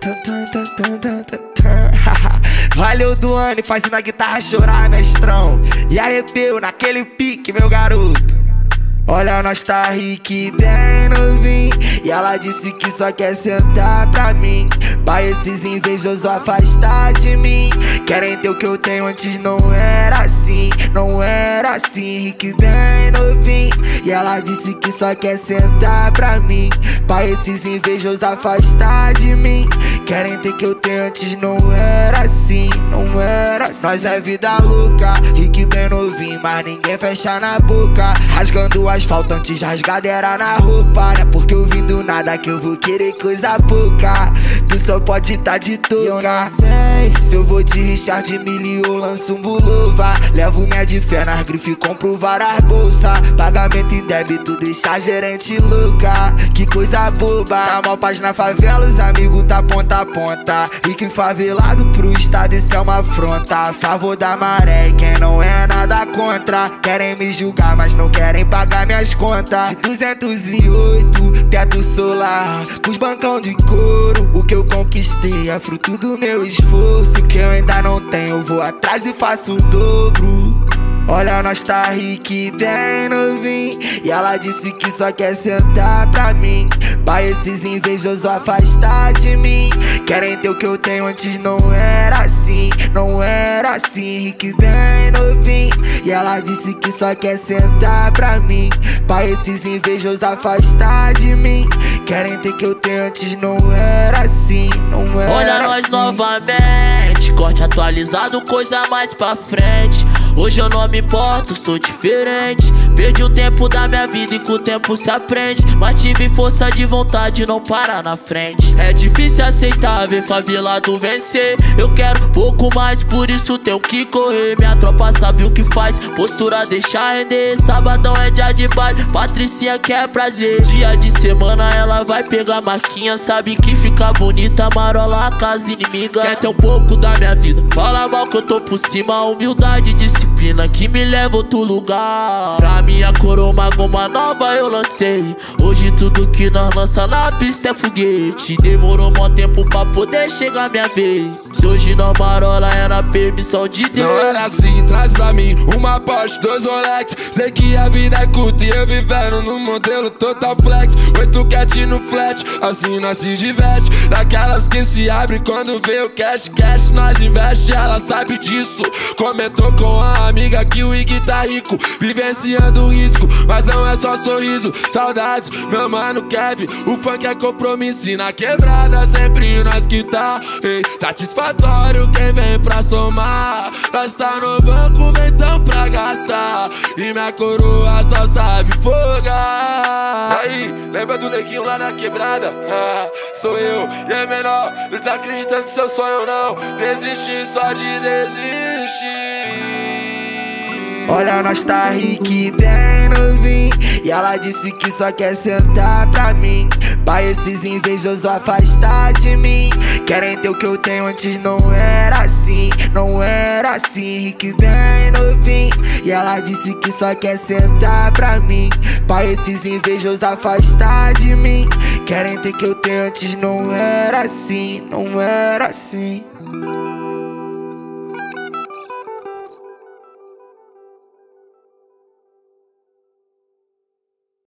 Valeu Duane, fazendo a guitarra chorar, mestrão. E arrepeu naquele pique, meu garoto. Olha, nós tá rique bem novinho E ela disse que só quer sentar pra mim. Pra esses invejosos afastar de mim. Querem ter o que eu tenho antes não era assim. Não era assim, rique bem novinho E ela disse que só quer sentar pra mim. Pra esses invejosos afastar de mim Querem ter que eu tenho antes não era assim Não era assim. Nós é vida louca, rique bem novinho Mas ninguém fecha na boca. Rasgando as asfalto antes rasgadeira na roupa. Não é porque eu vim do nada que eu vou querer coisa pouca Tu só pode tá de touca Eu não sei. Se eu vou de Richard Mille ou lanço um bulova. Levo minha de fé nas grifes e compro várias bolsas. Pagamento em débito deixa gerente louca. Que coisa boba. Na mal página favela os amigos tá ponta a ponta. E que favelado pro estado isso é uma afronta. A favor da maré quem não é nada contra. Querem me julgar mas não querem pagar minhas contas. De 208, teto solar. Com os bancão de couro O que eu conquistei é fruto do meu esforço Que eu ainda não tenho, vou atrás e faço o dobro. Olha, nós tá rique bem novinho. E ela disse que só quer sentar pra mim. Pra esses invejosos afastar de mim. Querem ter o que eu tenho antes não era assim. Não era assim, rique bem novinho. E ela disse que só quer sentar pra mim. Pra esses invejosos afastar de mim Querem ter que eu tenho antes não era assim Não era Olha nós assim. novamente Corte atualizado, coisa mais pra frente Hoje eu não me importo, sou diferente Perdi o tempo da minha vida e com o tempo se aprende. Mas tive força de vontade, não parar na frente. É difícil aceitar ver favelado vencer. Eu quero pouco mais, por isso tenho que correr. Minha tropa sabe o que faz, postura deixa render. Sabadão é dia de baile, Patricinha quer prazer. Dia de semana ela vai pegar marquinha Sabe que fica bonita, marola a casa inimiga. Quer ter um pouco da minha vida, fala mal que eu tô por cima Humildade, disciplina que me leva a outro lugar. Pra minha coroa uma goma nova eu lancei. Hoje tudo que nós lança na pista é foguete. Demorou mó tempo pra poder chegar minha vez. Se hoje nós marola na permissão de Deus. Não era assim, traz pra mim uma Porsche, dois Rolex. Sei que a vida é curta e eu vivendo no modelo total flex. Oito cat no flat, assim nós se diverte. Daquelas que se abre quando vê o cash, cash nós investe. Ela sabe disso, comentou com a amiga que o Ig tá rico Vivenciando risco, mas não é só sorriso. Saudades, meu mano Kevin, o funk é compromisso E na quebrada sempre nós que tá ei, Satisfatório quem vem pra somar. Nós tá no banco, vem tão pra gastar. E minha coroa só sabe fogar Aí, lembra do neguinho lá na quebrada? Ah, sou eu, e é menor. Não tá acreditando no seu sonho não. Desistir só de desistir Olha, nós tá rique bem novinho E ela disse que só quer sentar pra mim. Pra esses invejosos afastar de mim. Querem ter o que eu tenho antes não era assim. Não era assim, rique bem novinho E ela disse que só quer sentar pra mim. Pra esses invejosos afastar de mim. Querem ter o que eu tenho antes não era assim. Não era assim